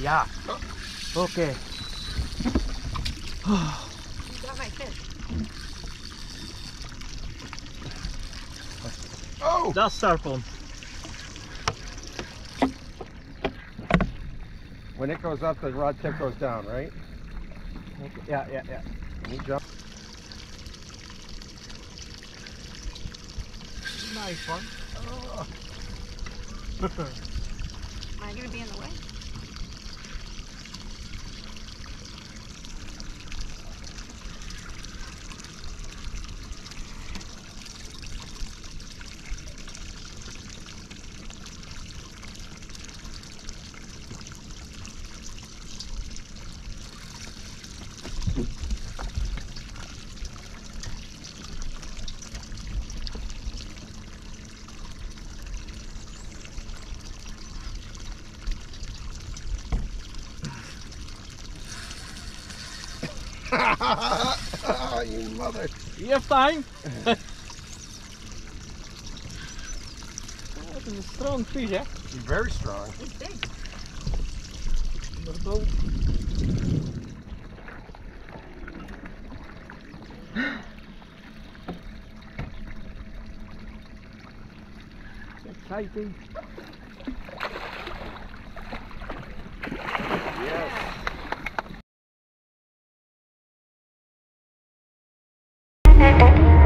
Yeah. Okay. You got my fish. Oh! Just serpent. When it goes up, the rod tip goes down, right? Okay. Yeah, yeah, yeah. You jump. Nice one. Am I gonna be in the way? you mother. Yes, time. that is a strong fish, eh? You're very strong. It's big. But both. Exciting. Yes. subscribe